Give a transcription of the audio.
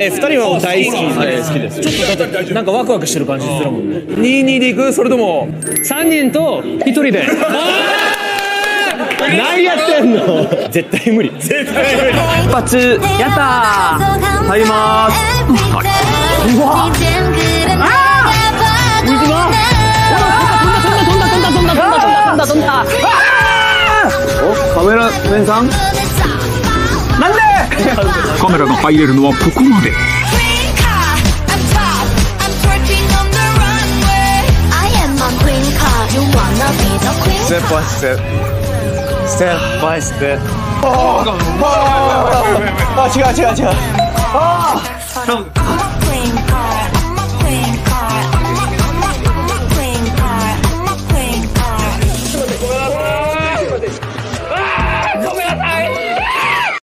え、二人は大好き好きです。ちょっとだってなんかワクワクしてる感じするもんね。22で行く？それとも、3人と1人で。何やってんの？絶対無理。絶対無理。一発やったー！入りまー！す。うわカメラメンさん？カメラが入れるのはここまで。ステップバイステップステップバイステップあ違う違う違う。あ